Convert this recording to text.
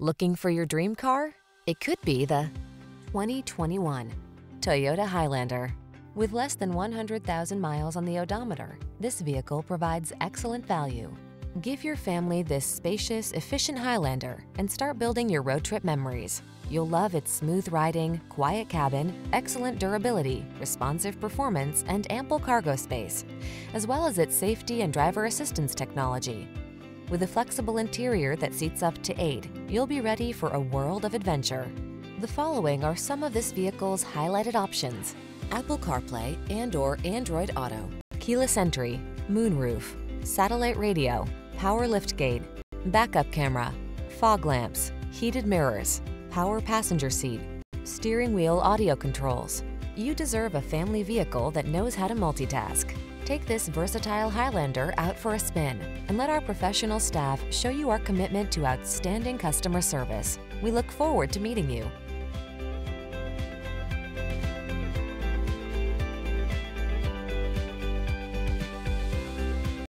Looking for your dream car? It could be the 2021 Toyota Highlander. With less than 100,000 miles on the odometer, this vehicle provides excellent value. Give your family this spacious, efficient Highlander and start building your road trip memories. You'll love its smooth riding, quiet cabin, excellent durability, responsive performance, and ample cargo space, as well as its safety and driver assistance technology. With a flexible interior that seats up to eight, you'll be ready for a world of adventure. The following are some of this vehicle's highlighted options. Apple CarPlay and or Android Auto, keyless entry, moonroof, satellite radio, power liftgate, backup camera, fog lamps, heated mirrors, power passenger seat, steering wheel audio controls. You deserve a family vehicle that knows how to multitask. Take this versatile Highlander out for a spin and let our professional staff show you our commitment to outstanding customer service. We look forward to meeting you.